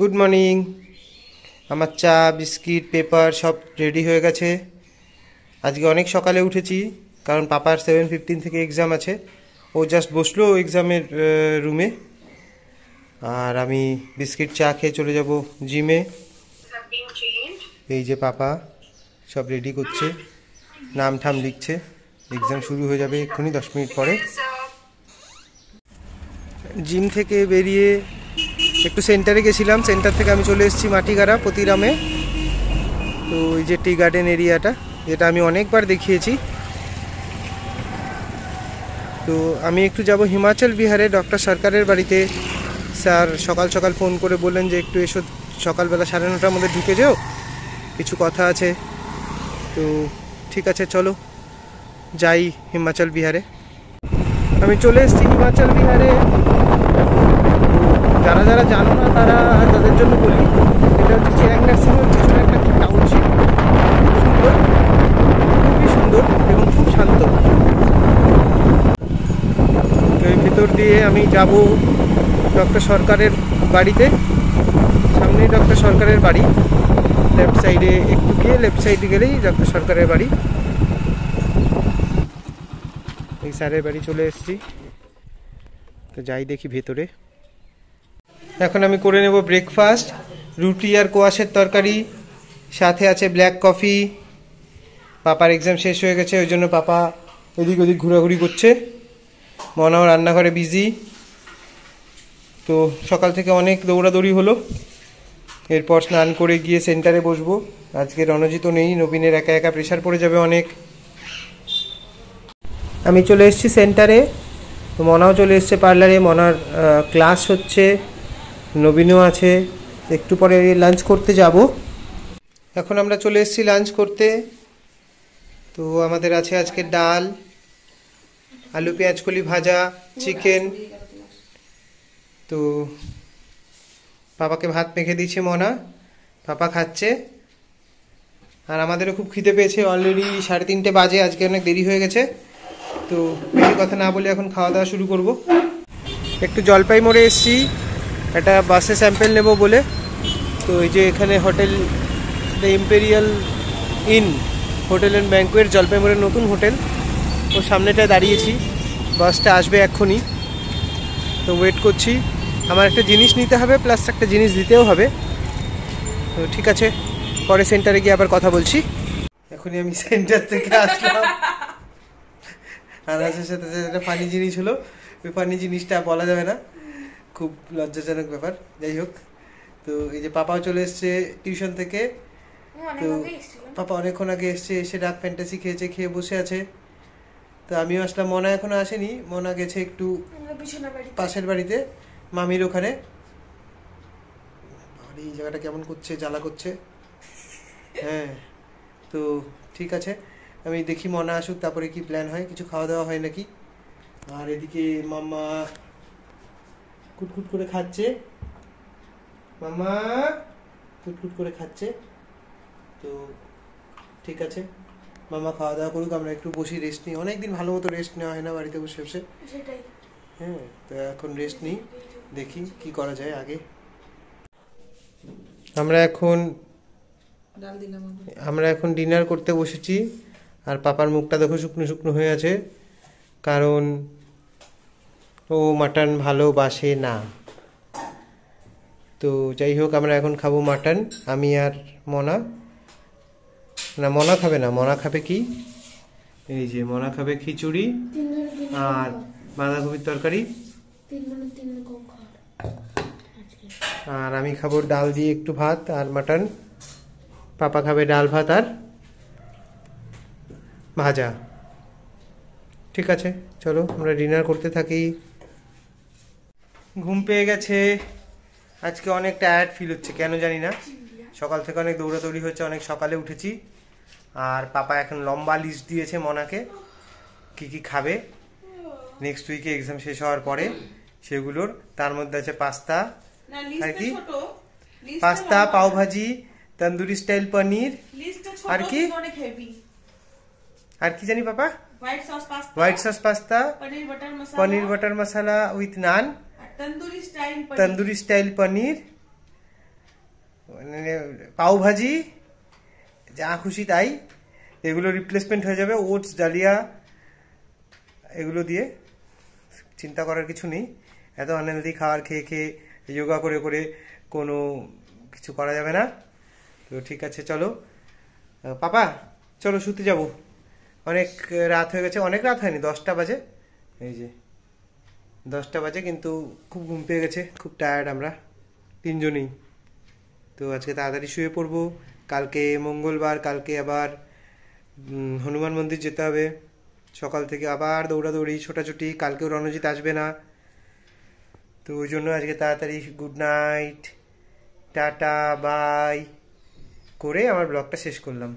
Good morning আমার চা biscuit paper সব রেডি হয়ে গেছে। আজকে অনেক সকালে উঠেছি কারণ পাপার সেভেন ফিফটিন থেকে এক্সাম আছে। ও জাস্ট বসল এক্সামের রুমে আর আমি বিস্কিট চা খেয়ে চলে যাব জিমে এই যে পাপা সব রেডি করছে। নাম ঠাম লিখছে। এক্সাম শুরু হয়ে যাবে এক্ষুনি দশ মিনিট পরে। জিম থেকে বেরিয়ে একটু সেন্টারে গেছিলাম, সেন্টার থেকে আমি চলে এসেছি মাটিগাড়া, প্রতিরামে। তো ওই যে টি গার্ডেন এরিয়াটা যেটা আমি অনেকবার দেখিয়েছি। তো আমি একটু যাব হিমাচল বিহারে, ডক্টর সরকারের বাড়িতে। স্যার সকাল সকাল ফোন করে বললেন যে একটু এসো, সকালবেলা সাড়ে নটার মধ্যে ঢুকে যেও। কিছু কথা আছে। তো ঠিক আছে, চলো। যাই হিমাচল বিহারে। আমি চলে এসেছি হিমাচল বিহারে। যারা জানো না, তারা তাদের জন্য বলি। এটা হচ্ছে চিরাং নার্সিংয়ের পিছনে একটা টাউনশিপ সুন্দর, খুবই সুন্দর এবং খুব শান্ত। এর ভিতর দিয়ে আমি যাব ডক্টর সরকারের বাড়িতে। সামনেই ডক্টর সরকারের বাড়ি। লেফট সাইডে একটু গিয়ে লেফট সাইডে গেলেই ডক্টর সরকারের বাড়ি। এই স্যারের বাড়ি চলে এসেছি। তো যাই দেখি ভেতরে। এখন আমি করে নেব ব্রেকফাস্ট রুটি আর কোয়াশের তরকারি, সাথে আছে ব্ল্যাক কফি পাপার এক্সাম শেষ হয়ে গেছে, ওই জন্য পাপা এদিক ওদিক ঘোরাঘুরি করছে। মনাও রান্নাঘরে বিজি তো সকাল থেকে অনেক দৌড়াদৌড়ি হলো। এরপর স্নান করে গিয়ে সেন্টারে বসবো। আজকে রণজিত নেই, নবীনের একা একা প্রেশার পড়ে যাবে অনেক। আমি চলে এসেছি সেন্টারে তো মনাও চলে এসছে পার্লারে মনার ক্লাস হচ্ছে। নবীনও আছে, একটু পরে লাঞ্চ করতে যাব। এখন আমরা চলে এসেছি লাঞ্চ করতে। তো আমাদের আছে আজকে ডাল, আলু, পেঁয়াজ, কলি ভাজা চিকেন তো পাপাকে ভাত মেখে দিয়েছে মনা, পাপা খাচ্ছে। আর আমাদেরও খুব খিদে পেয়েছে অলরেডি সাড়ে তিনটে বাজে, আজকে অনেক দেরি হয়ে গেছে। তো বেশি কথা না বলে এখন খাওয়া দাওয়া শুরু করব। একটু জলপাই মোড়ে এসেছি। একটা বাসে স্যাম্পেল নেব বলে। তো এই যে এখানে hotel the imperial inn hotel and banquet Jalpai মোড়ের নতুন হোটেল। ও সামনেটায় দাঁড়িয়েছি, বাসটা আসবে এক্ষুনি। তো ওয়েট করছি। আমার একটা জিনিস নিতে হবে প্লাস একটা জিনিস দিতেও হবে। তো ঠিক আছে, পরে সেন্টারে গিয়ে আবার কথা বলছি। এখনই আমি সেন্টার থেকে আসলাম। আনাসের সাথে সাথে একটা ফানি জিনিস হলো। ওই ফানি জিনিসটা বলা যাবে না। খুব লজ্জাজনক ব্যাপার। যাই হোক তো এই যে পাপাও চলে এসছে টিউশন থেকে। তো পাপা অনেকক্ষণ আগে এসছে এসে ডাক ফ্যান্টাসি খেয়েছে খেয়ে বসে আছে। তো আমিও আসলাম মনা এখনও আসেনি। মনা গেছে একটু পাশের বাড়িতে মামির ওখানে। এই জায়গাটা কেমন করছে জ্বালা করছে। হ্যাঁ তো ঠিক আছে। আমি দেখি মনা আসুক তারপরে কি প্ল্যান হয় কিছু খাওয়া দাওয়া হয় নাকি? আর এদিকে মাম্মা কুটকুট করে খাচ্ছে। মামা কুটকুট করে খাচ্ছে। তো ঠিক আছে। মামা খাওয়া দাওয়া করুক আমরা একটু বসি রেস্ট নিই। অনেকদিন ভালো মতো রেস্ট নেওয়া হয় না বাড়িতে বসে বসে। হ্যাঁ তো এখন রেস্ট নিই। দেখি কি করা যায় আগে। আমরা এখন আমরা এখন ডিনার করতে বসেছি। আর পাপার মুখটা দেখো শুকনো শুকনো হয়ে আছে। কারণ ও মাটন ভালোবাসে না। তো যাই হোক, আমরা এখন খাব মাটন, আমি আর মনা। না, মনা খাবে না, মনা খাবে কি? এই যে, মনা খাবে খিচুড়ি আর বাঁধাকপির তরকারি। আর আমি খাব ডাল দিয়ে একটু ভাত আর মাটন। পাপা খাবে ডাল, ভাত আর ভাজা। ঠিক আছে, চলো, আমরা ডিনার করতে থাকি। ঘুম পেয়ে গেছে। আজকে অনেক টায়ার্ড ফিল হচ্ছে কেন জানি না। সকাল থেকে অনেক দৌড়াদৌড়ি হচ্ছে অনেক সকালে উঠেছি। আর পাপা এখন লম্বা লিস্ট দিয়েছে মনাকে কি কি খাবে। নেক্সট উইকে এক্সাম শেষ হওয়ার পরে সেগুলোর। তার মধ্যে আছে পাস্তা আর কি? পাস্তা। পাওভাজি তন্দুরি স্টাইল পনির। আর কি? আর কি জানি পাপা? White sauce pasta white sauce pasta paneer butter masala paneer butter masala with naan tandoori style paneer মানে পাও ভাজি যা খুশি তাই। এগুলো রিপ্লেসমেন্ট হয়ে যাবে ওটস ডালিয়া, এগুলো দিয়ে। চিন্তা করার কিছু নেই। এত আনহেলদি খাবার খেয়ে খেয়ে যোগা করে করে কোনো কিছু করা যাবে না। তো ঠিক আছে, চলো। পাপা, চলো শুতে যাব। অনেক রাত হয়ে গেছে, অনেক রাত হয়নি, দশটা বাজে। এই যে। দশটা বাজে, কিন্তু খুব ঘুম পেয়ে গেছে, খুব টায়ার্ড আমরা তিনজনেই। তো আজকে তাড়াতাড়ি শুয়ে পড়ব, কালকে মঙ্গলবার, কালকে আবার হনুমান মন্দির যেতে হবে। সকাল থেকে আবার দৌড়াদৌড়ি, ছোটাছুটি, কালকেও রণজিৎ আসবে না। তো ওই জন্য আজকে তাড়াতাড়ি গুড নাইট টাটা বাই করে আমার ব্লগটা শেষ করলাম।